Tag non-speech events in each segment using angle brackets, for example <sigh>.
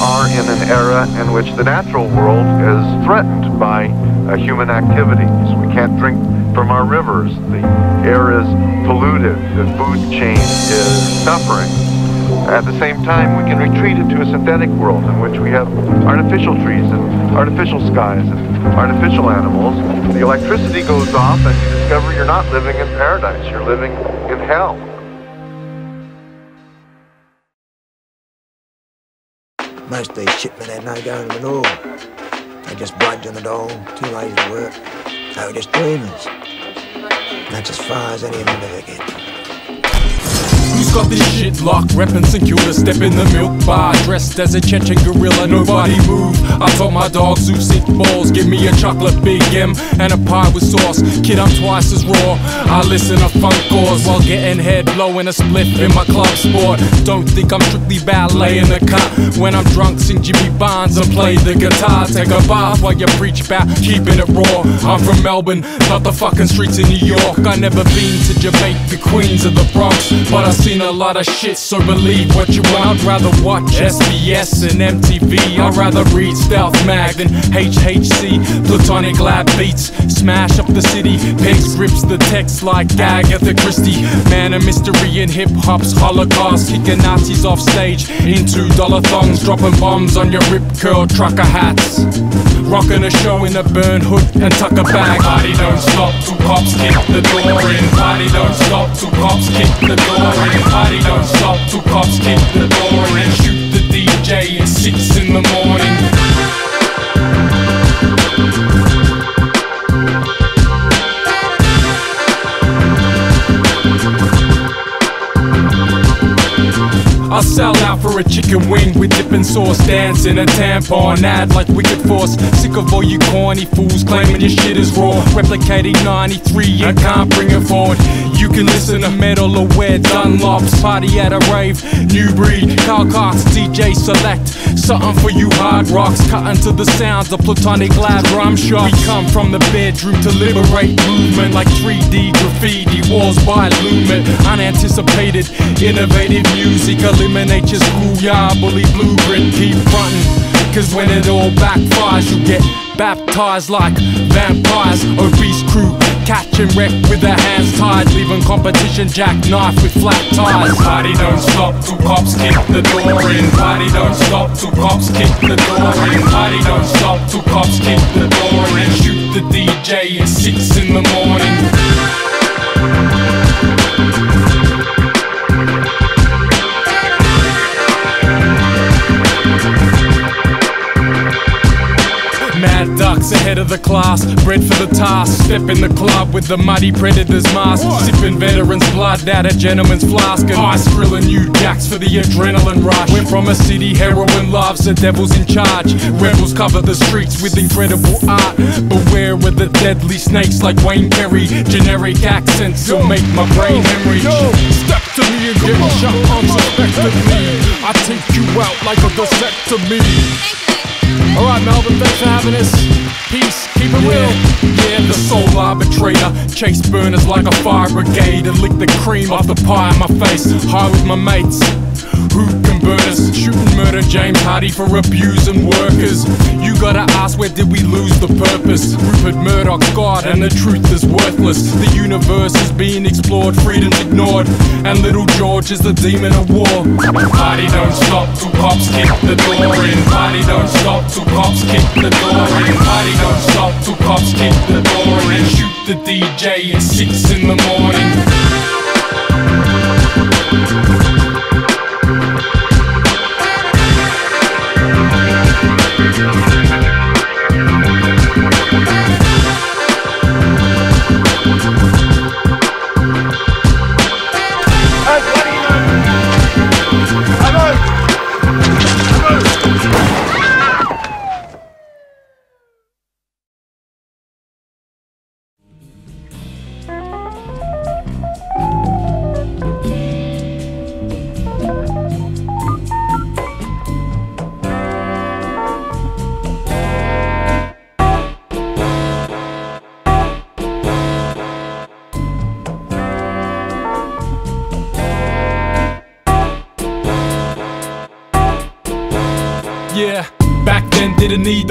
are in an era in which the natural world is threatened by uh, human activities. We can't drink from our rivers. The air is polluted. The food chain is suffering. At the same time, we can retreat into a synthetic world in which we have artificial trees and artificial skies and artificial animals. The electricity goes off and you discover you're not living in paradise, you're living in hell. Most of these shipmen had no going at all. They just bragged on the dole, too lazy to work. They were just dreamers. That's as far as any of them ever get. Who's got this shit locked? Reppin'. Kilda, step in the milk bar. Dressed as a Chechen gorilla, nobody move. I taught my dog Zeus sit balls. Give me a chocolate Big M and a pie with sauce. Kid, I'm twice as raw. I listen to funk calls while getting head blowing a spliff in my club sport. Don't think I'm strictly ballet in the cut. When I'm drunk, sing Jimmy Barnes and play the guitar. Take a bath while you preach about keeping it raw. I'm from Melbourne, not the fucking streets in New York. I never been to Jamaica, Queens, or the Bronx, but I seen a lot of shit, so believe what you want. I'd rather watch SBS and MTV. I'd rather read Stealth Mag than HHC. Plutonic Lab Beats, smash up the city. Pegz rips the text like Agatha Christie. Man of mystery in hip hop's Holocaust. Kicking Nazis off stage in two dollar thongs. Dropping bombs on your rip curl trucker hats. Rocking a show in a burn hood and tuck a bag. Party don't stop till cops kick the door in. Party don't stop till cops kick the door in. Party don't stop till cops kick the door in. Shoot the DJ at six in the morning. I sell out for a chicken wing with dipping sauce, dancing a tampon ad like Wicked Force. Sick of all you corny fools claiming your shit is raw. Replicating 93, I can't bring it forward. You can listen to Metal or Wear Dunlops, party at a rave, new breed, Carl Cox, DJ Selekt. Something for you hard rocks, cutting to the sounds of Plutonic Lab rhyme shots. We come from the bedroom to liberate movement like 3D graffiti, walls by Lumen. Unanticipated, innovative music, eliminate your schoolyard bully blueprint. Keep frontin', cause when it all backfires, you get baptized like vampires. Obese crew, catch and wreck with their hands tied, leaving competition jackknife with flat tires. Party don't stop till cops kick the door in. Party don't stop till cops kick the door in. Party don't stop till cops kick the door in. Shoot the DJ at six in the morning. Ducks ahead of the class, bred for the task. Step in the club with the muddy predator's mask. Sipping veterans' blood out a gentleman's flask. And ice grilling new jacks for the adrenaline rush. We're from a city heroin loves, the devil's in charge. Rebels cover the streets with incredible art. Beware of the deadly snakes like Wayne Perry. Generic accents will make my brain hemorrhage. Step to me and get shot unsuspectedly. I take you out like a vasectomy. Alright, Melbourne, thanks for having us. Peace, keep it real. Yeah, the soul arbitrator. Chase burners like a fire brigade and lick the cream off the pie in my face. High with my mates. Who burn? Shooting murder James Hardie for abusing workers. You gotta ask where did we lose the purpose? Rupert Murdoch's God and the truth is worthless. The universe is being explored, freedom's ignored. And little George is the demon of war. Party don't stop till cops kick the door in. Party don't stop till cops kick the door in. Party don't stop till cops kick the door in. Shoot the DJ at six in the morning.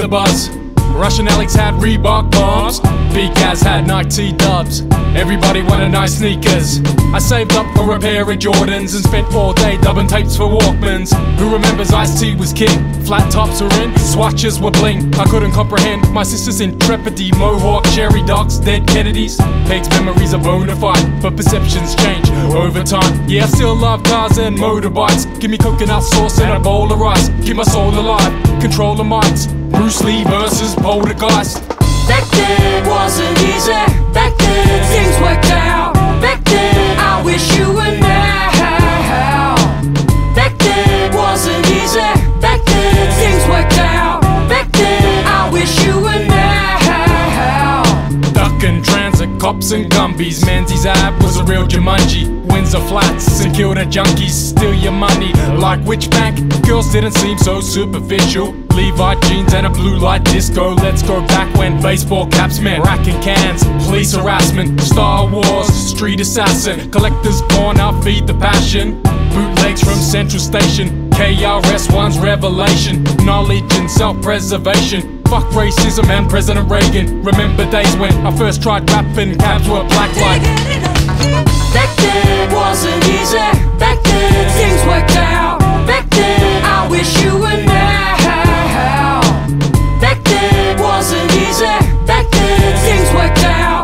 The buzz. Russian Alex had Reebok bombs. Big Gaz had Nike dubs. Everybody wanted nice sneakers. I saved up for a pair of Jordans and spent all day dubbing tapes for Walkmans. Who remembers Ice T was king? Flat tops were in, swatches were bling. I couldn't comprehend my sister's intrepidity. Mohawk, cherry dogs, dead Kennedys. Peg's memories are bona fide, but perceptions change over time. Yeah, I still love cars and motorbikes. Give me coconut sauce and a bowl of rice. Keep my soul alive, control the minds. Bruce Lee versus Poltergeist. Back then wasn't easy. Back then things worked out. Back then I wish you were now. Cops and gumbies. Menzies Ave was a real Jumanji. Windsor Flats killed the junkies. Steal your money like which bank? Girls didn't seem so superficial. Levi jeans and a blue light disco. Let's go back when baseball caps meant racking cans. Police harassment, Star Wars, street assassin. Collectors corner, feed the passion. Bootlegs from Central Station. KRS-One's revelation. Knowledge and self-preservation. Fuck racism and President Reagan. Remember days when I first tried rapping, cabs were black like. Back then wasn't easy. Back then things worked out. Back then I wish you were now. Back then wasn't easy. Back then things worked out.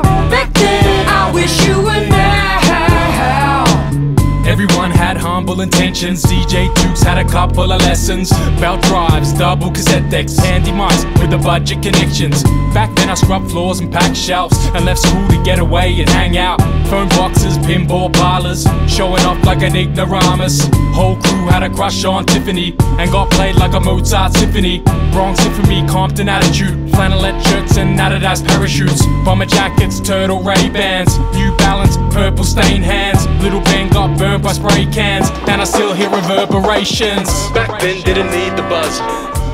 Humble intentions. DJ Dukes had a couple of lessons. Belt drives, double cassette decks, handy mics with the budget connections. Back then I scrubbed floors and packed shelves and left school to get away and hang out. Phone boxes, pinball parlors, showing off like an ignoramus. Whole crew had a crush on Tiffany and got played like a Mozart symphony. Bronx infamy, Compton attitude, flannelette shirts and Adidas parachutes, bomber jackets, turtle Ray Bans, New Balance, purple stained hands. Little Ben got burned by spray cans, and I still hear reverberations. Back then didn't need the buzz.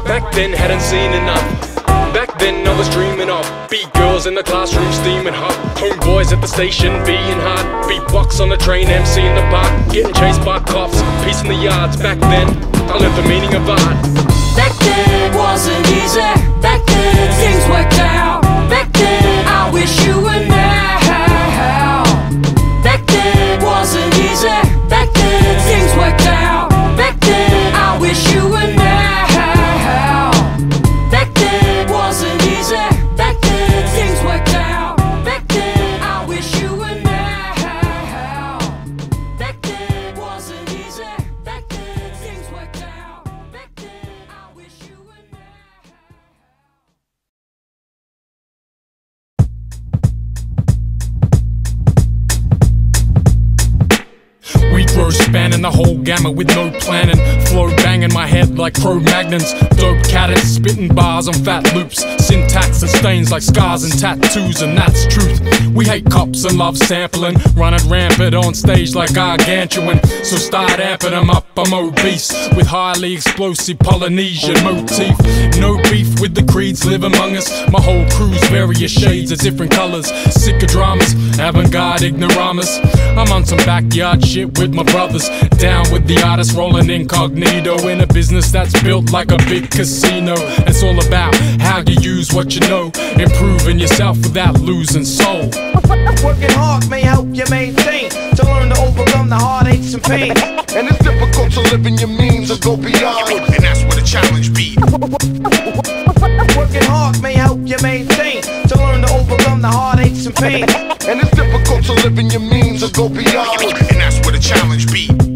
Back then hadn't seen enough. Back then I was dreaming of beat girls in the classroom steaming hot Homeboys at the station being hot Beatbox on the train, MC in the park Getting chased by cops, peace in the yards Back then, I learned the meaning of art Back then wasn't easy. Back then things worked out. Back then I wish you were now. Back then wasn't easy. Back then things worked out. The whole gamut with no planning. Flow banging my head like Cro Magnons. Dope cadets spitting bars on fat loops. Syntax and stains like scars and tattoos, and that's truth. We hate cops and love sampling. Running rampant on stage like gargantuan. So start amping them up. I'm obese with highly explosive Polynesian motif. No beef with the creeds live among us. My whole crew's various shades of different colors. Sick of dramas, avant garde ignoramus. I'm on some backyard shit with my brothers. Down with the artists rolling incognito in a business that's built like a big casino. It's all about how you use what you know, improving yourself without losing soul. Working hard may help you maintain to learn to overcome the heartaches and pain. And it's difficult to live in your means or go beyond. And that's where the challenge be. Working hard may help you maintain to learn to overcome the heartaches and pain. And it's difficult to live in your means or go beyond. And that's where the challenge be.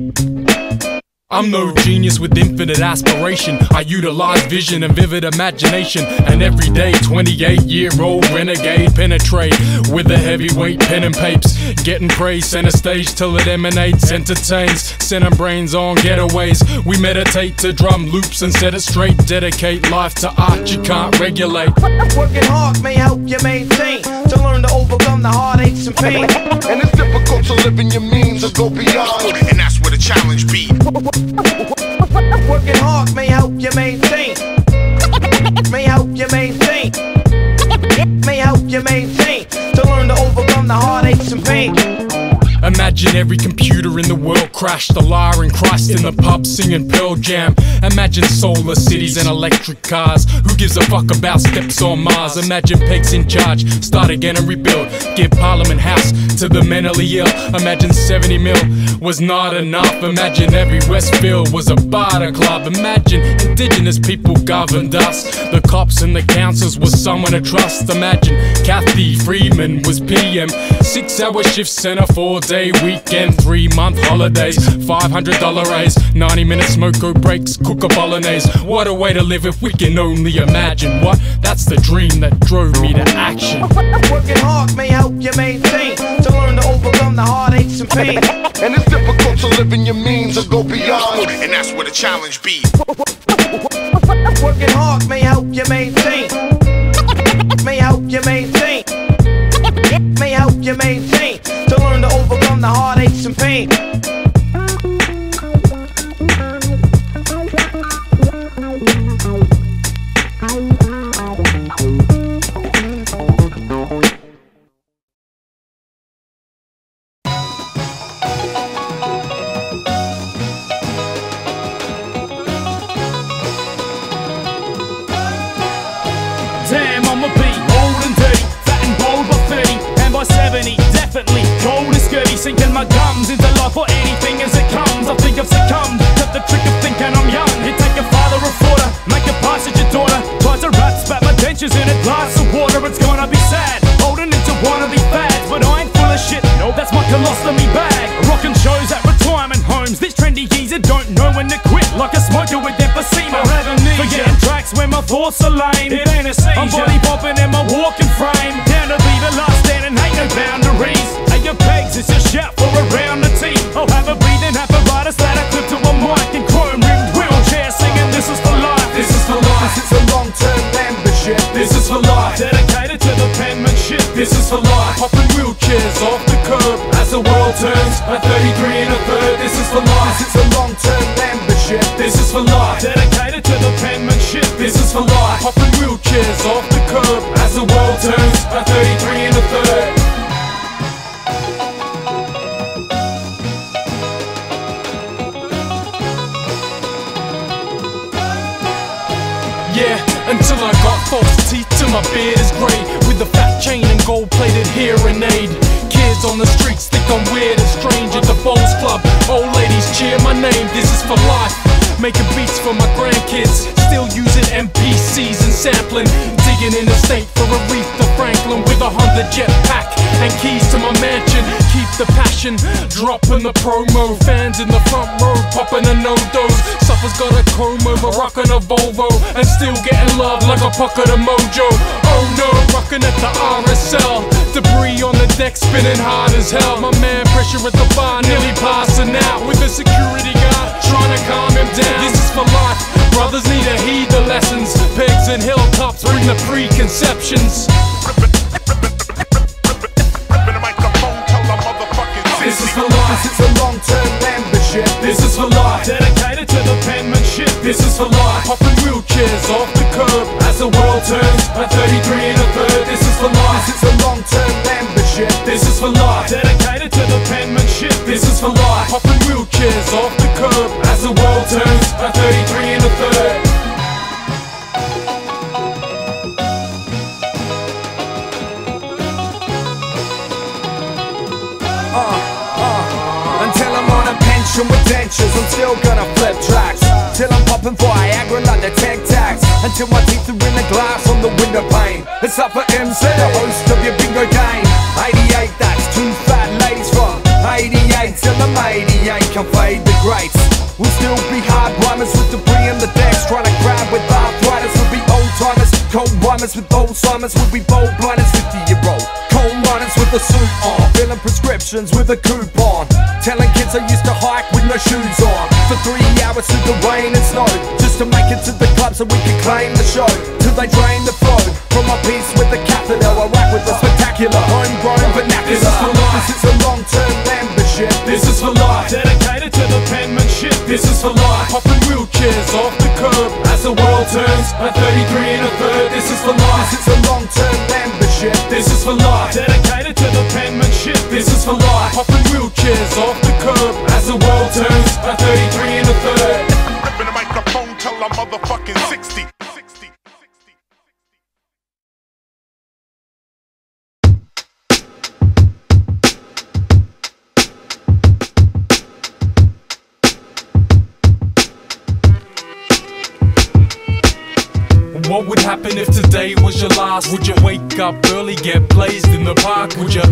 I'm no genius with infinite aspiration. I utilize vision and vivid imagination. An everyday 28 year old renegade penetrate with a heavyweight pen and papes. Getting praise, center stage till it emanates, entertains. Sending brains on getaways. We meditate to drum loops and set it straight. Dedicate life to art you can't regulate. Working hard may help you maintain to learn to overcome the heartaches and pain. And it's difficult to live in your means or go beyond. And that's where the challenge be. Working hard may help you maintain. May help you maintain. May help you maintain to learn to overcome the heartaches and pain. Imagine every computer in the world crashed. The liar and Christ in the pub singing Pearl Jam. Imagine solar cities and electric cars. Who gives a fuck about steps on Mars? Imagine Pegz in charge. Start again and rebuild. Give Parliament House to the mentally ill. Imagine 70 mil was not enough. Imagine every Westfield was a barter club. Imagine indigenous people governed us. The cops and the councils was someone to trust. Imagine Cathy Freeman was PM. Six hour shifts and a four day weekend. Three month holidays. $500 raise. 90 minute smoko breaks. Cook a bolognese. What a way to live if we can only imagine. What? That's the dream that drove me to action. <laughs> Working hard may help you maintain to learn to overcome the heartaches and pain. <laughs> And it's difficult to live in your means or go beyond. And that's where the challenge be. <laughs> Working hard may help you maintain. May help you maintain. May help you maintain to learn to overcome the heartaches and pain. Sinking my gums into life or anything keys to my mansion. Keep the passion, dropping the promo. Fans in the front row, popping a no dose. Suffa's got a comb over, rocking a Volvo. And still getting love like a pocket of mojo. Oh no, rocking at the RSL Debris on the deck spinning hard as hell. My man pressure at the bar nearly passing out. With the security guard trying to calm him down. This is for life, brothers need to heed the lessons. Pegz and hilltops bring the preconceptions is for life, It's a long-term membership. this is for life Dedicated to the penmanship. This is for life. Popping wheelchairs off the curb as the world turns. At 33 and a third, this is for life. It's a long-term membership. This is for life. Dedicated to the penmanship. This is for life. Popping wheelchairs off the curb as the world turns. At 33 and a third. With dentures, I'm still gonna flip tracks. Till I'm popping for Viagra like the Tic Tacs. Until my teeth are in the glass on the window pane. It's up for MC, the host of your bingo game. 88, that's two fat ladies from 88 till I'm 88. Can fade the greats. We'll still be hard rhymers with debris in the decks. Trying to grab with arthritis. Cold rhymers with Alzheimer's. We'll be bold blinders, 50 year old. Cold runners with a suit on. Filling prescriptions with a coupon. Telling kids I used to hike with no shoes on. For three hours through the rain and snow. Just to make it to the club so we could claim the show. Till they drain the flow. From my piece with the capital. I rap with the spectacular. Homegrown vernacular. This is for life. It's a long term membership. This is for life. Dedicated to the penmanship. This is for life. Popping wheelchairs off the curb as the world turns. At 33 and a third, this is for life. It's a long term membership. This is for life. Dedicated to the penmanship. This is for life. Popping wheelchairs off the curb as the world turns. At 33 and a third. Ripping the microphone till I'm motherfucking 60. 60. What would happen if today was your last? Would you wake up early, get blazed in the park? Would you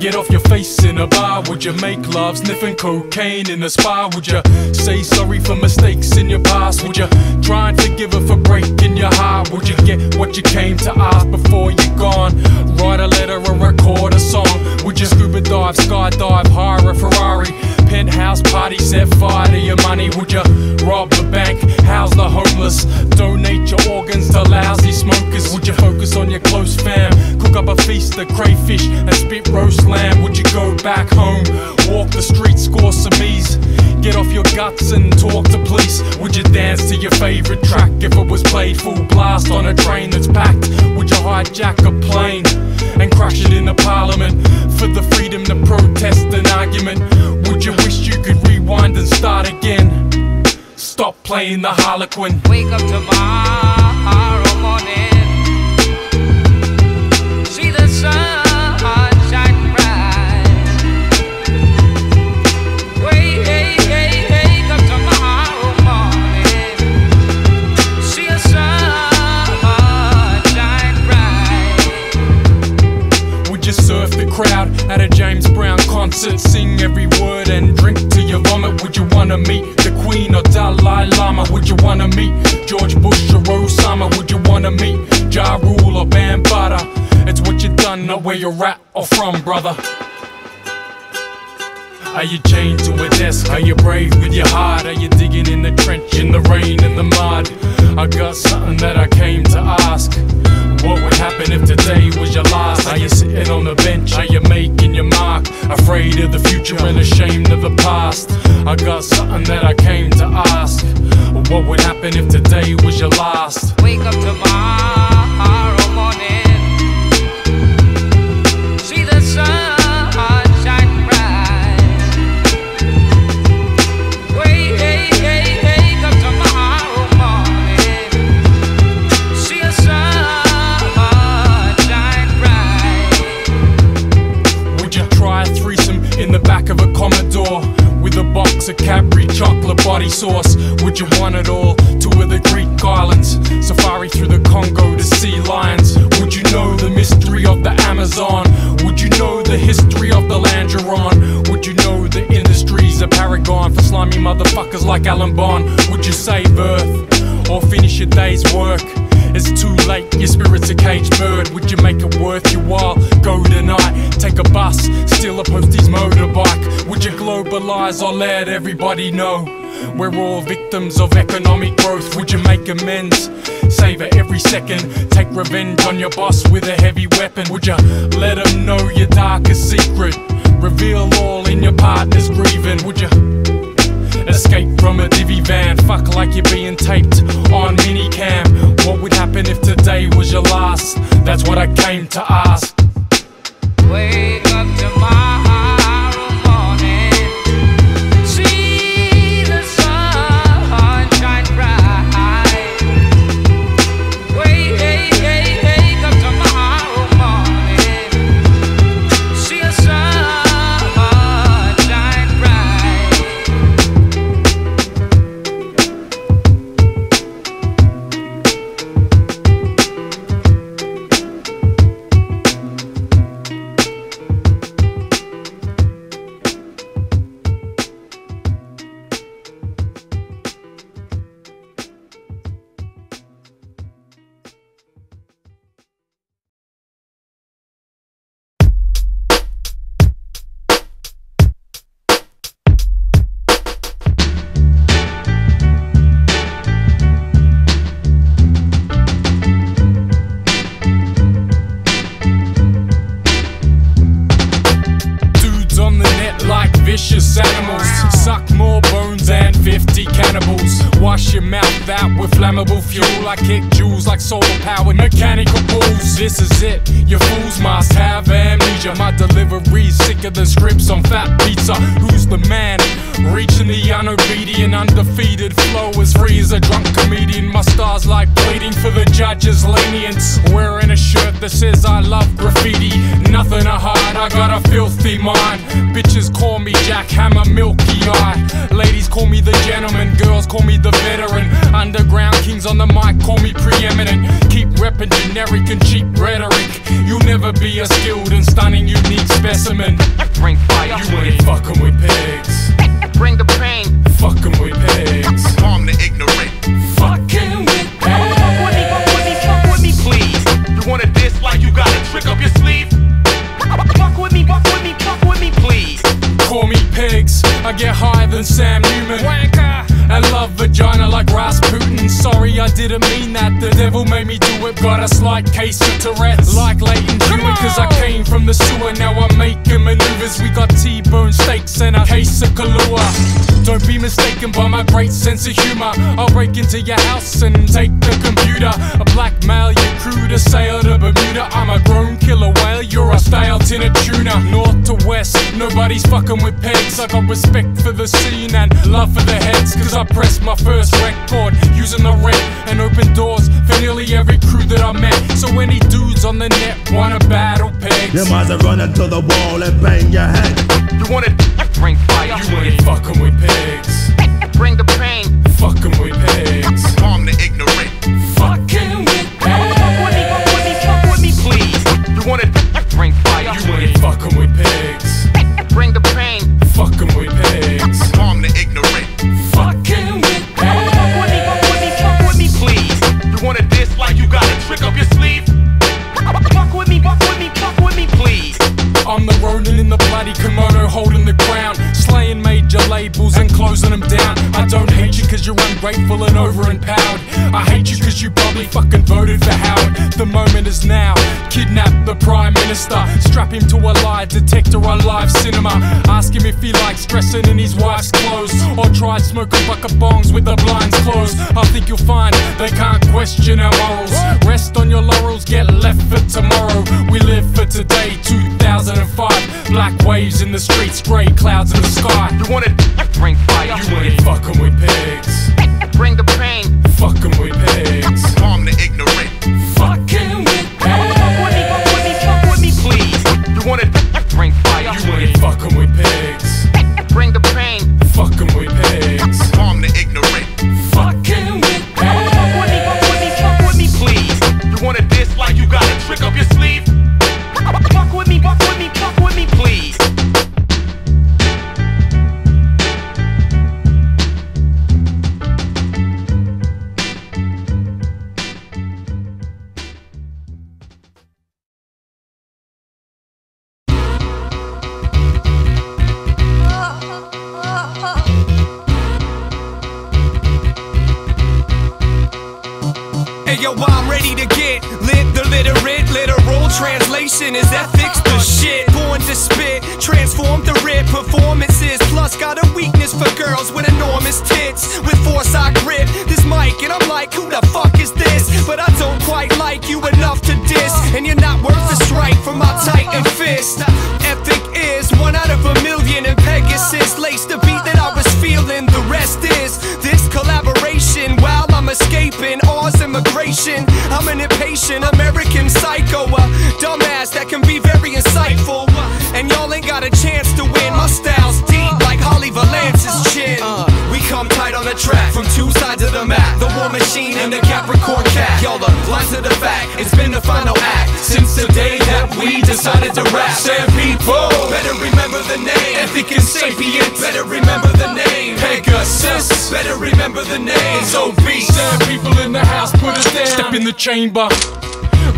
get off your face in a bar? Would you make love sniffing cocaine in a spa? Would you say sorry for mistakes in your past? Would you try and forgive her for breaking your heart? Would you get what you came to ask before you're gone? Write a letter or record a song? Would you scuba dive, skydive, hire a Ferrari? Penthouse party, set fire to your money. Would you harlequin. Wake up tomorrow Are you chained to a desk? Are you brave with your heart? Are you digging in the trench in the rain and the mud? I got something that I came to ask. What would happen if today was your last? Are you sitting on the bench? Are you making your mark? Afraid of the future and ashamed of the past? I got something that I came to ask. What would happen if today was your last? Wake up tomorrow body? Would you want it all? To of the Greek islands, safari through the Congo to see lions. Would you know the mystery of the Amazon? Would you know the history of the land you're on? Would you know the industry's a paragon for slimy motherfuckers like Alan Bond? Would you save Earth or finish your day's work? It's too late, your spirit's a caged bird. Would you make it worth your while? Go tonight, take a bus, steal a postie's motorbike. Would you globalize or let everybody know? We're all victims of economic growth. Would you make amends? Savor every second. Take revenge on your boss with a heavy weapon. Would you let him know your darkest secret? Reveal all in your partner's grieving. Would you? Escape from a divvy van, fuck like you're being taped on minicam. What would happen if today was your last? That's what I came to ask. Like pleading for the judge's lenience. Wearing a shirt that says I love graffiti. Nothing to hide, I got a filthy mind. Bitches call me Jackhammer, Milky Eye. Ladies call me the gentleman, girls call me the veteran. Underground kings on the mic call me preeminent. Keep repping generic and cheap rhetoric. You'll never be a skilled and stunning unique specimen. Bring fire. You ain't fucking with Pegz. Bring the pain. Fucking with Pegz. Harm the ignorant. Fucking I get higher than Sam Newman. Wanker. Vagina like Rasputin. Sorry, I didn't mean that. The devil made me do it. Got a slight case of Tourette's. Like Leighton Jr. Cause I came from the sewer. Now I'm making maneuvers. We got T-bone steaks and a case of Kahlua. Don't be mistaken by my great sense of humor. I'll break into your house and take the computer. I blackmail your crew to sail to Bermuda. I'm a grown killer whale. You're a stale tin of tuna. North to west, nobody's fucking with Pegz. I got respect for the scene and love for the heads. Cause I pressed my first record using the rent and open doors for nearly every crew that I met. So any dudes on the net wanna battle Pegz. You must run into the wall and bang your head. You want a Bring fire. You ain't fucking with lie detector on live cinema. Ask him if he likes dressing in his wife's clothes. Or try smoke a bucket bongs with the blinds closed. I think you'll find they can't question our morals. Rest on your laurels, get left for tomorrow. We live for today, 2005. Black waves in the streets, grey clouds in the sky. You want a Bring fire. You ain't fucking with Pegz. Bring the pain. Fucking with Pegz. harm the ignorant?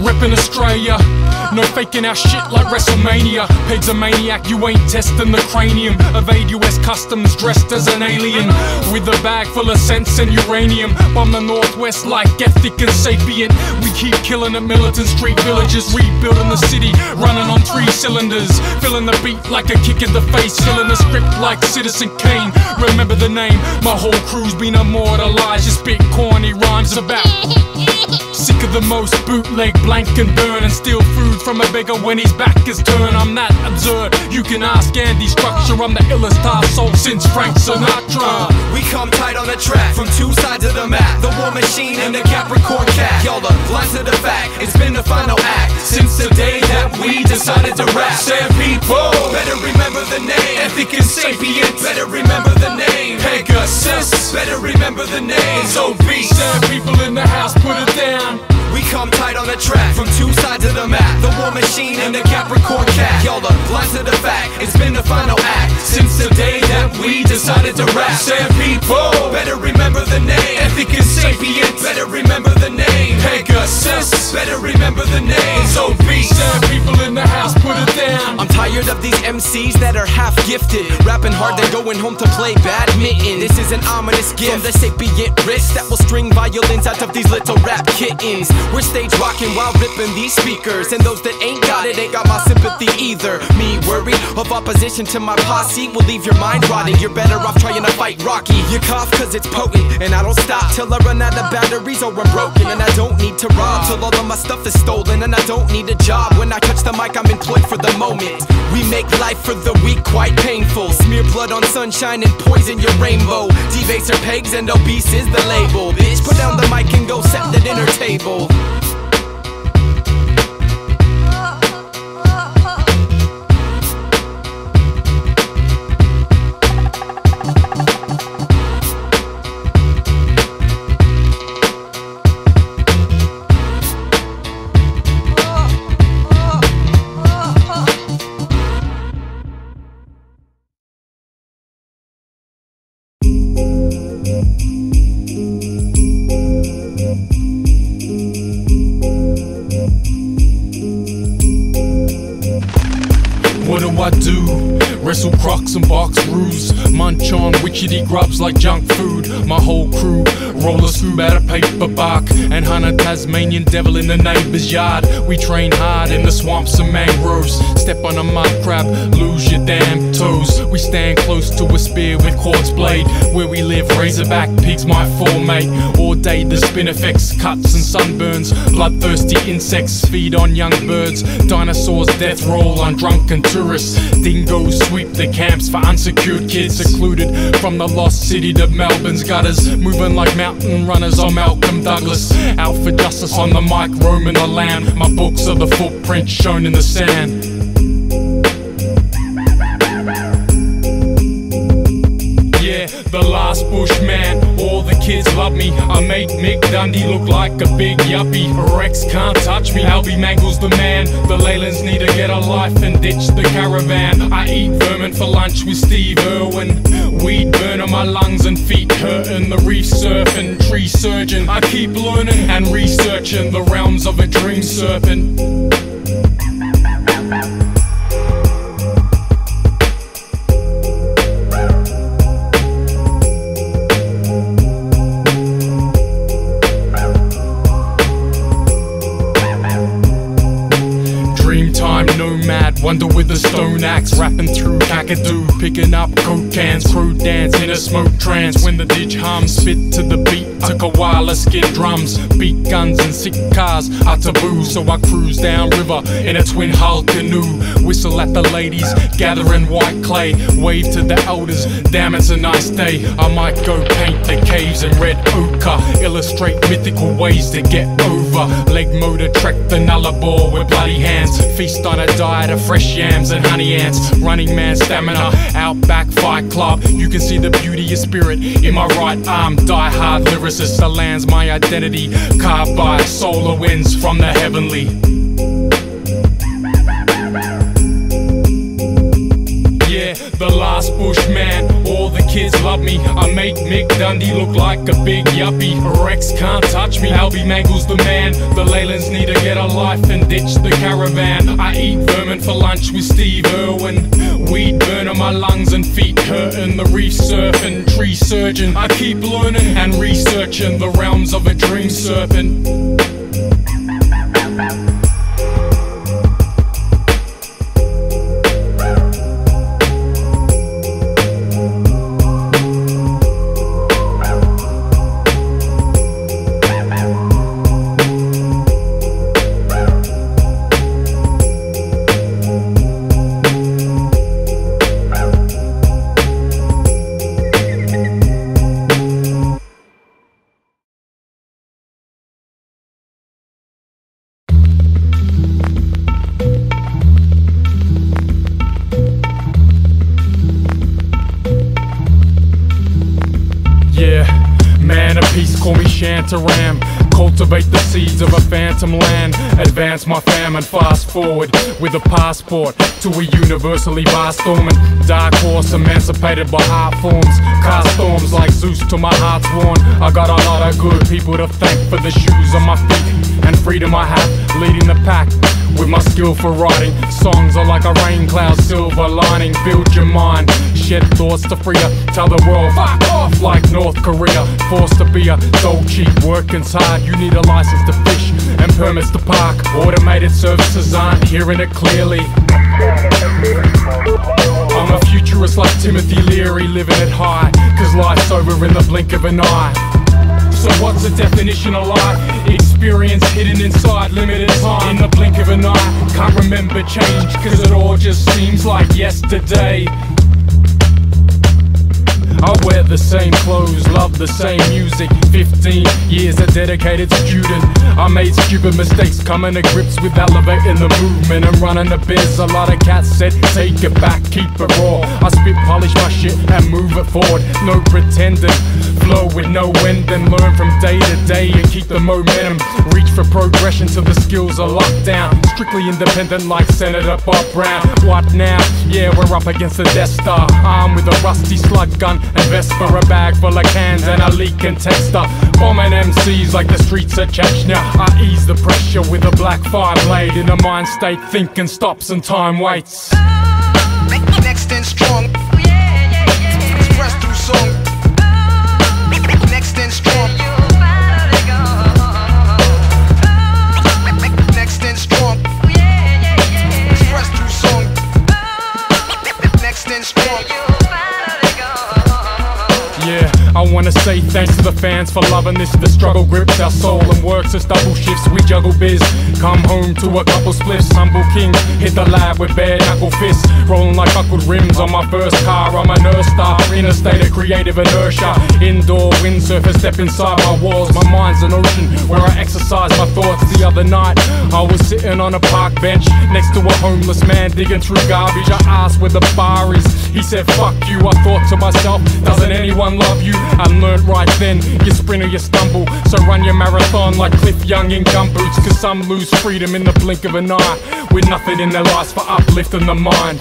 Reppin' Australia. No faking our shit like WrestleMania. Pegz a maniac, you ain't testing the cranium. Evade US customs dressed as an alien. With a bag full of sense and uranium. Bomb the Northwest like ethic and sapient. We keep killing at militant street villages. Rebuilding the city, running on three cylinders. Filling the beat like a kick in the face. Filling the script like Citizen Kane. Remember the name, my whole crew's been immortalized. You spit corny rhymes about. Sick of the most bootleg, blank and burn and steal food from a beggar when his back is turned. I'm that absurd. You can ask Andy Structure. I'm the illest soul since Frank Sinatra. We come tight on the track from two sides of the map. The war machine and the Capricorn cat. Y'all are blind to the fact. It's been the final act since the day that we decided to rap. Sam people, better remember the name. Ethic and sapient, better remember the name. Pegasus, better remember the name. So be Sad people in the house, put it down. We come tight on the track from two sides of the map. The war machine and the Capricorn cat. Y'all are blind to the fact. It's been the final act since the day that we decided to rap. Sam people, better remember the name. Ethic and sapient, better remember the name. Pegasus, better remember the name. So be Sad people in the house, put it down. I'm tired of these MCs that are half gifted. Rapping hard, then going home to play badminton. This is an ominous gift from the sapient wrist that will string violins out of these little rap kittens. We're stage rocking while ripping these speakers. And those that ain't got it ain't got my sympathy either. Me worry of opposition to my posse will leave your mind rotting. You're better off trying to fight Rocky. You cough cause it's potent, and I don't stop till I run out of batteries or I'm broken. And I don't need to rob till all of my stuff is stolen. And I don't need a job. When I touch the mic, I'm employed for the moment. We make life for the weak quite painful. Smear blood on sunshine and poison your rainbow. D-base Pegz and obese is the label. Bitch, put down the mic and go set the dinner table. Witchetty grubs like junk food. My whole crew roll a screw out of paper bark and hunt a Tasmanian devil in the neighbor's yard. We train hard in the swamps and mangroves. Step on a mud crab, lose your damn toes. We stand close to a spear with quartz blade. Where we live, razorback pigs might fall, mate. All day the spin effects, cuts and sunburns. Bloodthirsty insects feed on young birds. Dinosaurs death roll on drunken tourists. Dingoes sweep the camps for unsecured kids, secluded from the lost city to Melbourne's gutters. Moving like mountain runners on Malcolm Douglas. Out for justice on the mic, roaming the land. My books are the footprints shown in the sand. The last bushman. All the kids love me. I make Mick Dundee look like a big yuppie. Rex can't touch me. Albie Mangels the man. The Leylands need to get a life and ditch the caravan. I eat vermin for lunch with Steve Irwin. Weed burn on my lungs and feet hurting. The reef surfing, tree surgeon. I keep learning and researching the realms of a dream serpent. Christmas stone axe, rapping through Kakadu, picking up coke cans, crew dance in a smoke trance. When the ditch hums, spit to the beat took a koala skin drums, beat guns and sick cars are taboo. So I cruise down river in a twin hull canoe, whistle at the ladies, gathering white clay, wave to the elders. Damn, it's a nice day. I might go paint the caves in red ochre, illustrate mythical ways to get over. Leg motor trek the nullarbor with bloody hands. Feast on a diet of fresh yams and ants. Running man stamina, outback fight club. You can see the beauty of spirit in my right arm. Die hard lyricist, the land's my identity. Carved by solar winds from the heavenly. Yeah, the last bushman. Kids love me. I make Mick Dundee look like a big yuppie. Rex can't touch me. Albie Mangels the man. The Leylands need to get a life and ditch the caravan. I eat vermin for lunch with Steve Irwin. Weed burning my lungs and feet hurting. The reef surfing, tree surgeon. I keep learning and researching the realms of a dream serpent. Call me Shantaram. Cultivate the seeds of a phantom land. Advance my famine, fast forward with a passport to a universally vast storming. Dark horse, emancipated by art forms. Cast storms like Zeus to my heart's worn. I got a lot of good people to thank for the shoes on my feet and freedom I have, leading the pack. With my skill for writing, songs are like a rain cloud, silver lining. Build your mind, shed thoughts to free ya. Tell the world, fuck off like North Korea. Forced to be a dough cheap, working's hard. You need a license to fish and permits to park. Automated services aren't hearing it clearly. I'm a futurist like Timothy Leary, living it high. Cause life's over in the blink of an eye. So what's the definition of life? Experience hidden inside limited time. In the blink of an eye, can't remember change, cause it all just seems like yesterday. I wear the same clothes, love the same music. 15 years a dedicated student. I made stupid mistakes, coming to grips with elevating the movement and running the biz. A lot of cats said, take it back, keep it raw. I spit, polish my shit, and move it forward. No pretending, flow with no end, and learn from day to day and keep the momentum. Reach for progression till the skills are locked down. Strictly independent, like Senator Bob Brown. What now? Yeah, we're up against the Death Star. Armed with a rusty slug gun and Vesper, a bag full of cans and a leaking texter. Bombing MCs like the streets of Chechnya. I ease the pressure with a black fire blade in a mind state. Thinking stops and time waits. I wanna say thanks to the fans for loving this. The struggle grips our soul and works us double shifts. We juggle biz. Come home to a couple spliffs. Humble king, hit the lab with bare knuckle fists. Rolling like buckled rims on my first car. I'm a Earth star in a state of creative inertia. Indoor windsurfer, step inside my walls. My mind's an ocean where I exercise my thoughts. The other night, I was sitting on a park bench next to a homeless man digging through garbage. I asked where the bar is. He said, fuck you. I thought to myself, doesn't anyone love you? I learned right then, you sprint or you stumble. So run your marathon like Cliff Young in gumboots. Cause some lose freedom in the blink of an eye. With nothing in their lives for uplifting the mind.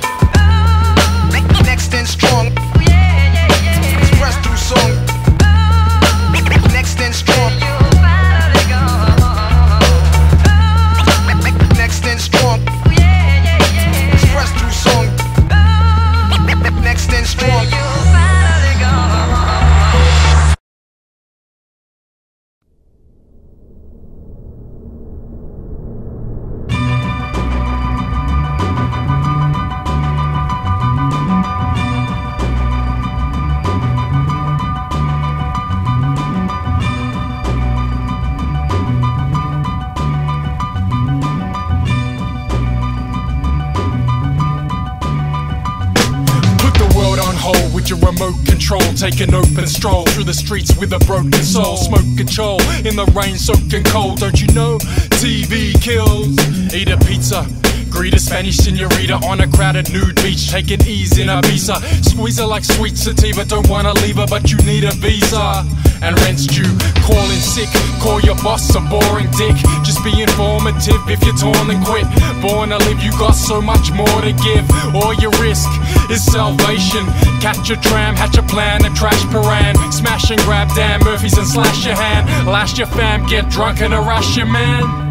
Take an open stroll through the streets with a broken soul. Smoke control in the rain, soaking cold. Don't you know? TV kills. Eat a pizza. Greet a Spanish senorita on a crowded nude beach. Take it easy in Ibiza. Squeeze her like sweet sativa. Don't wanna leave her, but you need a visa. And rent's due. Calling sick. Call your boss a boring dick. Just be informative. If you're torn, then quit. Born to live, you got so much more to give. All your risk is salvation. Catch a tram, hatch a plan, a trash paran. Smash and grab Dan Murphy's and slash your hand. Lash your fam, get drunk and harass your man.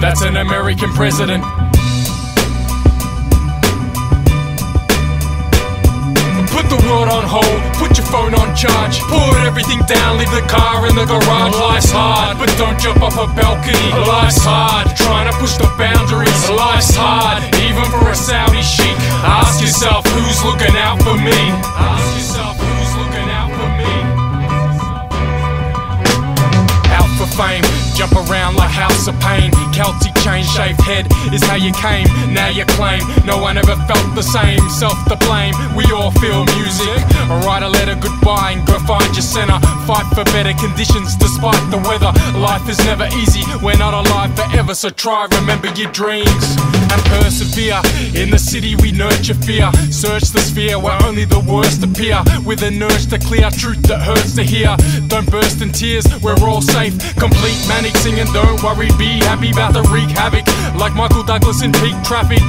That's an American president. On hold, put your phone on charge. Put everything down, leave the car in the garage. Life's hard, but don't jump off a balcony. Life's hard, trying to push the boundaries. Life's hard, even for a Saudi sheik. Ask yourself who's looking out for me. Ask yourself who's looking out for me. Out for fame, jump around like House of Pain. Celtic chain shaved head is how you came, now you claim. No one ever felt the same, self to blame. We all feel music. Write a letter goodbye and go find your center. Fight for better conditions despite the weather. Life is never easy, we're not alive forever, so try remember your dreams and persevere. In the city, we nurture fear. Search the sphere where only the worst appear. With an urge to clear truth that hurts to hear. Don't burst in tears, we're all safe. Complete singing, don't worry, be happy about to wreak havoc. Like Michael Douglas in peak traffic.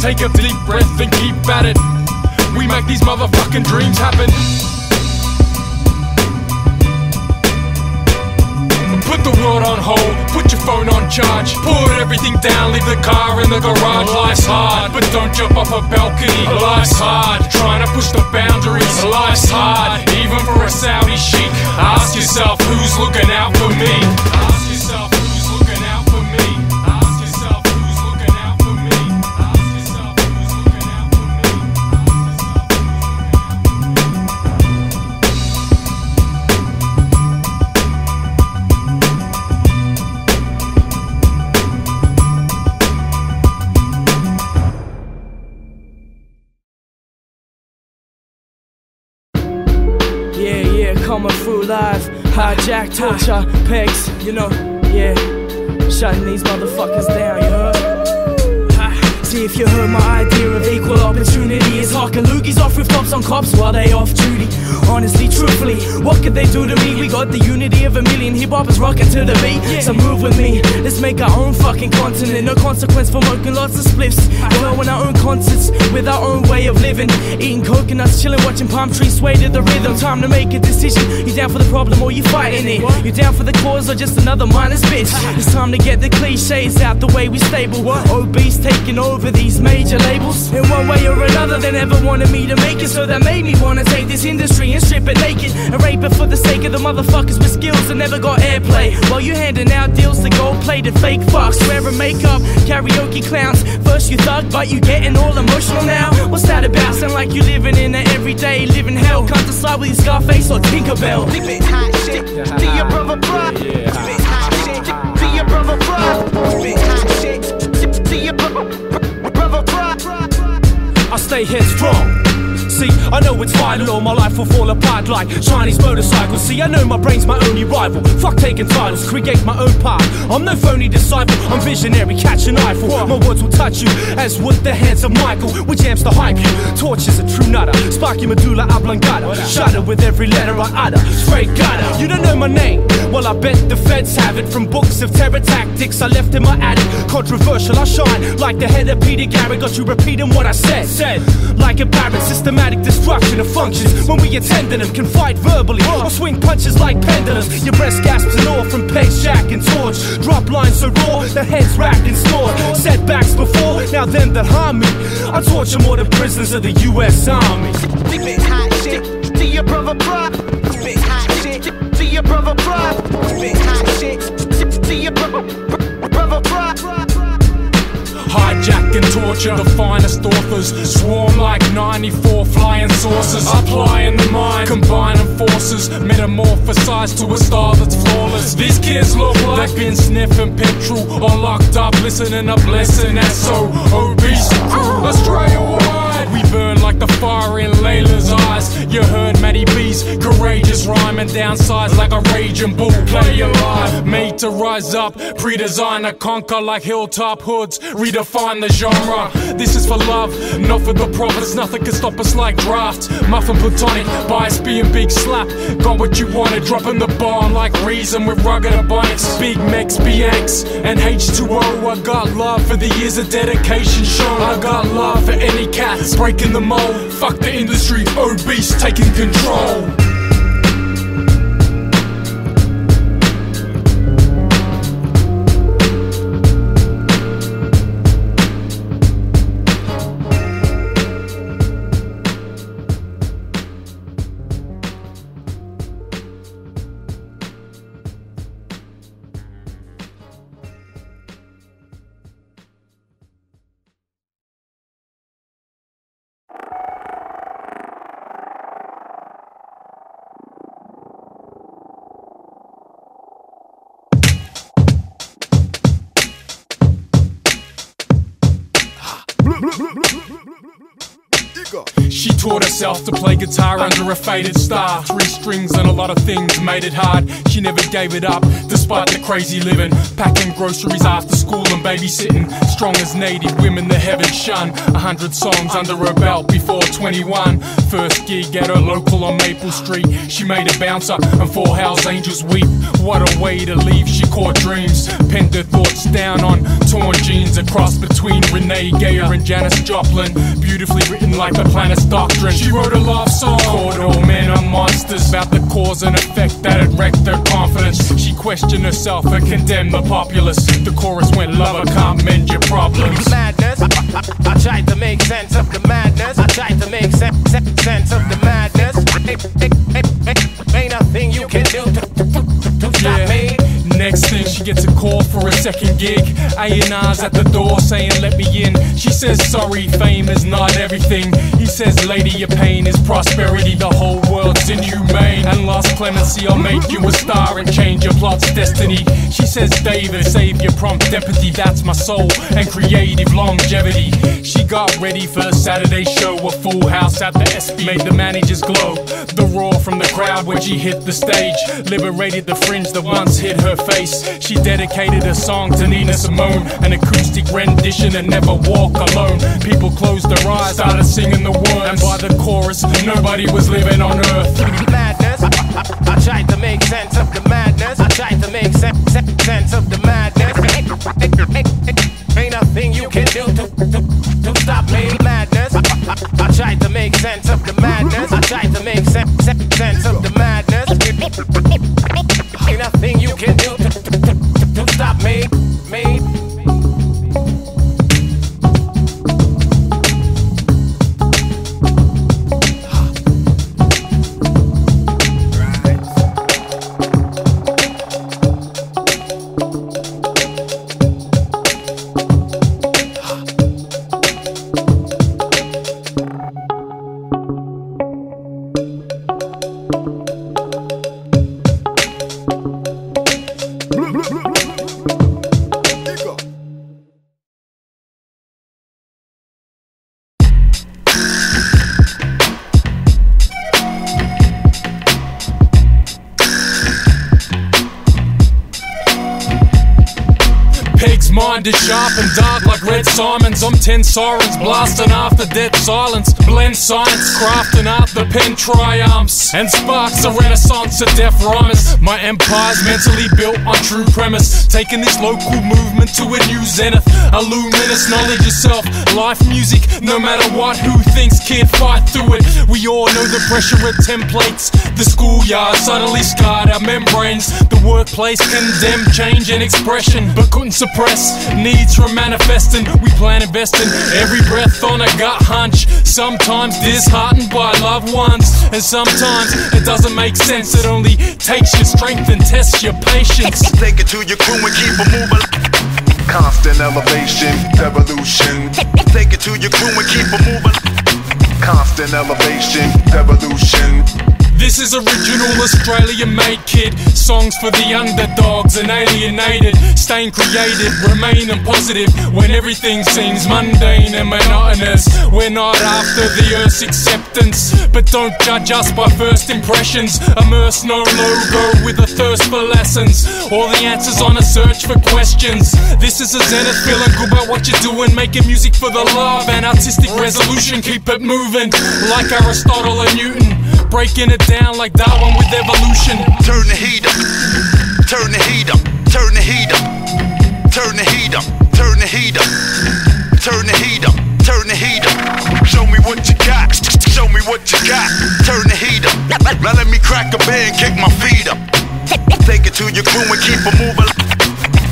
Take a deep breath and keep at it. We make these motherfucking dreams happen. Put the world on hold, put your phone on charge. Put everything down, leave the car in the garage. Life's hard, but don't jump off a balcony. Life's hard, trying to push the boundaries. Life's hard, even for a Saudi sheik. Ask yourself who's looking out for me. Torture, Pegz, you know, yeah. Shutting these motherfuckers down, you heard? If you heard my idea of equal opportunity is hawking loogies off rooftops on cops while they off duty. Honestly, truthfully, what could they do to me? We got the unity of a million hip hoppers rocking to the beat. So move with me, let's make our own fucking continent. No consequence for smoking lots of spliffs. Blowing our own concerts with our own way of living. Eating coconuts, chilling, watching palm trees sway to the rhythm. Time to make a decision. You down for the problem or you fighting it? You down for the cause or just another minus bitch? It's time to get the cliches out the way we stable. Obese taking over these major labels. In one way or another, they never wanted me to make it. So that made me wanna take this industry and strip it naked. And rape it for the sake of the motherfuckers with skills that never got airplay. While you handing out deals to gold plated fake fucks. Wearing makeup, karaoke clowns. First you thug, but you getting all emotional now. What's that about? Sound like you living in an everyday living hell. Can't decide with your Scarface or Tinkerbell. Spit hot shit to your brother, bro. Spit stay headstrong. I know it's vital or my life will fall apart like Chinese motorcycles. See, I know my brain's my only rival. Fuck taking titles, create my own path. I'm no phony disciple, I'm visionary, catch an Eiffel. My words will touch you, as would the hands of Michael. With jams to hype you, Torcha's a true nutter. Spark medulla oblongata. Shudder with every letter I utter. Straight gutter, you don't know my name. Well, I bet the feds have it from books of terror tactics I left in my attic. Controversial, I shine like the head of Peter Garrett. Got you repeating what I said. Said, like a parrot, systematic destruction of functions. When we attend them, can fight verbally or swing punches like pendulums. Your breast gasps and all from peg, shack, and torch. Drop lines so raw, the heads racked and snored. Setbacks before, now them that harm me. I torture more than prisoners of the U.S. Army. Spit hot shit to your brother, bro. Spit hot shit to your brother, bro. Spit hot shit to your brother, brother, bro. Hyjak and Torcha the finest authors. Swarm like 94 flying saucers. Applying the mind, combining forces. Metamorphosized to a star that's flawless. These kids look like they've been sniffing petrol or locked up, listening a blessing that's so obese. Australia wide, we burn like the fire in Layla's eyes. You heard Matty B's courageous rhyme and downsides like a raging bull. Play to rise up, pre-design to conquer like Hilltop Hoods. Redefine the genre. This is for love, not for the profits. Nothing can stop us like Drapht. Muffin platonic, bias being big slap. Got what you wanted, dropping the bomb like reason with rugged abonics. Big Mex, BX, and H2O. I got love for the years of dedication shown. I got love for any cats breaking the mold. Fuck the industry, obese taking control. Herself to play guitar under a faded star. Three strings and a lot of things made it hard. She never gave it up, despite the crazy living. Packing groceries after school and babysitting. Strong as native women, the heavens shun. A hundred songs under her belt before 21. First gig at her local on Maple Street. She made a bouncer and four house angels weep. What a way to leave, she caught dreams. Penned her thoughts down on torn jeans. A cross between Renée Geyer and Janis Joplin. Beautifully written like the planet's doctrine. She wrote a love song called All Men Are Monsters about the cause and effect that had wrecked her confidence. She questioned herself and condemned the populace. The chorus went, Lover can't mend your problems. madness. I, I, I tried to make sense of the madness. I tried to make sense, sense of the madness. Gets a call for a second gig. A&R's at the door saying, let me in. She says, sorry, fame is not everything. He says, lady, your pain is prosperity. The whole world's inhumane. And lost clemency, I'll make you a star and change your plot's destiny. She says, David, save your prompt empathy. That's my soul and creative longevity. She got ready for the Saturday show. A full house at the Espy made the managers glow. The roar from the crowd when she hit the stage liberated the fringe that once hid her face. She dedicated a song to Nina Simone, an acoustic rendition and never walk alone. People closed their eyes, started singing the words, and by the chorus, nobody was living on earth. Is sharp and dark like Red Simons. I'm ten sirens blasting after dead silence. Blend science, crafting out the pen triumphs. And sparks a renaissance of deaf rhymers. My empire's mentally built on true premise. Taking this local movement to a new zenith. A luminous knowledge yourself. Life music, no matter what, who thinks kid fight through it. We all know the pressure of templates. The schoolyard suddenly scarred our membranes. The workplace condemned change and expression, but couldn't suppress needs from manifesting. We plan investing every breath on a gut hunch. Sometimes disheartened by loved ones, and sometimes it doesn't make sense. It only takes your strength and tests your patience. Take it to your crew and keep it moving. Constant elevation, evolution. Take it to your crew and keep it moving. Constant elevation, evolution. This is original Australian made kid. Songs for the underdogs and alienated. staying creative, remaining positive when everything seems mundane and monotonous. We're not after the earth's acceptance, but don't judge us by first impressions. Immerse no logo with a thirst for lessons. All the answers on a search for questions. This is a zenith, feeling good about what you're doing, making music for the love and artistic resolution. Keep it moving, like Aristotle and Newton, breaking it down like Darwin with evolution. Turn the heat up. Turn the heat up. Turn the heat up. Turn the heat up. Turn the heat up. Turn the heat up. Turn the heat up. Show me what you got. Show me what you got. Turn the heat up. Now let me crack a beer and kick my feet up. Take it to your crew and keep it moving.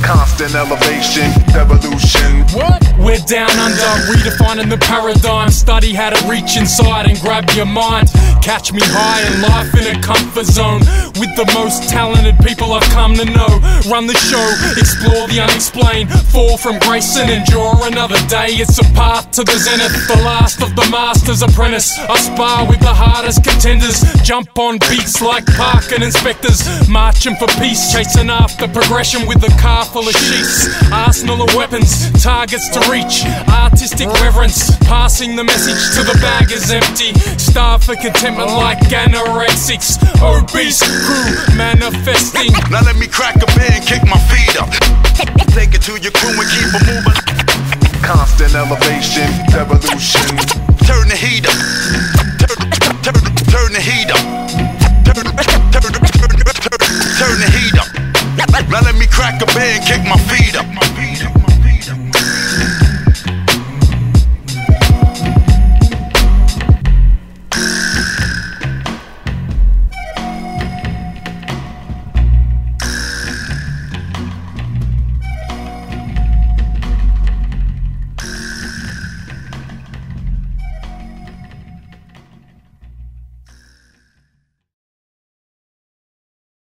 Constant elevation, evolution. What? Down under, redefining the paradigm. Study how to reach inside and grab your mind. Catch me high in life in a comfort zone. With the most talented people I've come to know. Run the show, explore the unexplained. Fall from grace and endure another day. It's a path to the zenith, the last of the master's apprentice. I spar with the hardest contenders. Jump on beats like park inspectors. Marching for peace, chasing after progression with a car full of sheets. Arsenal of weapons, targets to reach. Artistic reverence, passing the message to the bag is empty. Starve for contentment like anorexics. Obese crew manifesting. Now let me crack a beer kick my feet up. Take it to your crew and keep it moving. Constant elevation, evolution. Turn the heat up. Turn, turn, turn the heat up. Turn, the heat up. Now let me crack a beer kick my feet